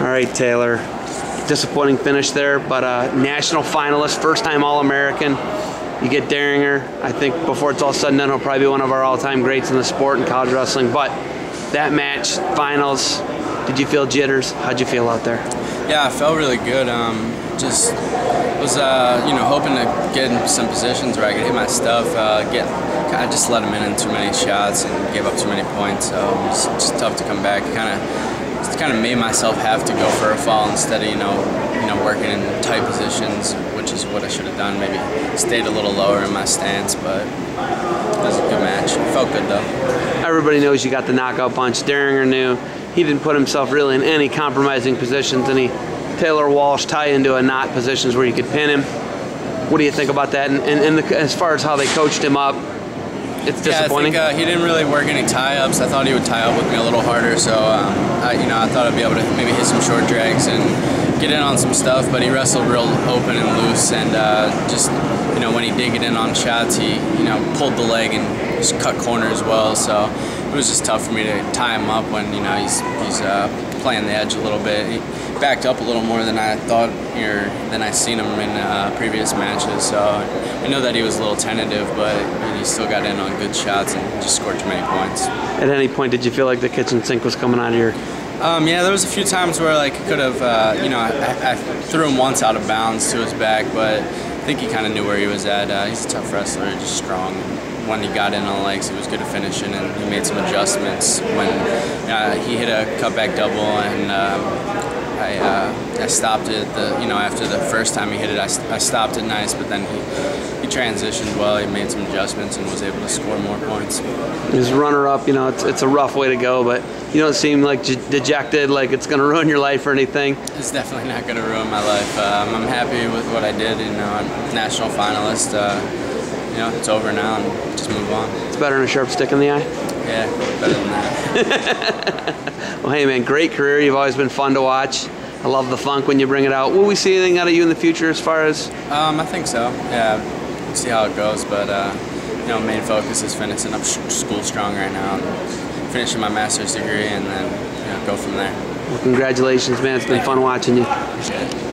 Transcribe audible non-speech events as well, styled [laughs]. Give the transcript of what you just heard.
All right, Taylor. Disappointing finish there, but uh, national finalist, first time All American. You get Dieringer. I think before it's all said and done, he'll probably be one of our all time greats in the sport in college wrestling. But that match, finals, did you feel jitters? How'd you feel out there? Yeah, I felt really good. Um, just was uh, you know hoping to get in some positions where I could hit my stuff. Uh, get I just let him in in too many shots and gave up too many points. So it was just tough to come back. Kind of kind of made myself have to go for a fall instead of you know you know working in tight positions, which is what I should have done. Maybe stayed a little lower in my stance, but it was a good match. It felt good though. Everybody knows you got the knockout punch. Dieringer knew he didn't put himself really in any compromising positions, he Taylor Walsh tie into a knot positions where you could pin him. What do you think about that? And, and, and the, as far as how they coached him up, it's disappointing. Yeah, I think uh, he didn't really work any tie-ups. I thought he would tie up with me a little harder, so um, I, you know, I thought I'd be able to maybe hit some short drags and get in on some stuff. But he wrestled real open and loose, and uh, just you know, when he did get in on shots, he you know pulled the leg and just cut corner as well. So it was just tough for me to tie him up when you know he's he's uh, playing the edge a little bit. He backed up a little more than I thought or than I seen him in uh, previous matches. So I know that he was a little tentative, but he still got in on good shots and just scored too many points. At any point, did you feel like the kitchen sink was coming out of your? Um, yeah, there was a few times where like could have, uh, you know, I, I, threw him once out of bounds to his back, but I think he kind of knew where he was at. Uh, he's a tough wrestler, just strong when he got in on legs, he was good at finishing, and he made some adjustments when uh, he hit a cutback double, and uh, I, uh, I stopped it. The you know after the first time he hit it, I, I stopped it nice, but then he he transitioned well. He made some adjustments and was able to score more points. His runner-up, you know, it's, it's a rough way to go, but you don't seem like dejected, like it's going to ruin your life or anything. It's definitely not going to ruin my life. Um, I'm happy with what I did. You know, I'm national finalist. Uh, you know, it's over now and just move on. It's better than a sharp stick in the eye? Yeah, better than that. [laughs] well, hey, man, great career. You've always been fun to watch. I love the funk when you bring it out. Will we see anything out of you in the future as far as? Um, I think so. Yeah, we'll see how it goes. But uh, you know, main focus is finishing up school strong right now, and finishing my master's degree, and then you know, go from there. Well, congratulations, man. It's been fun watching you. Appreciate it.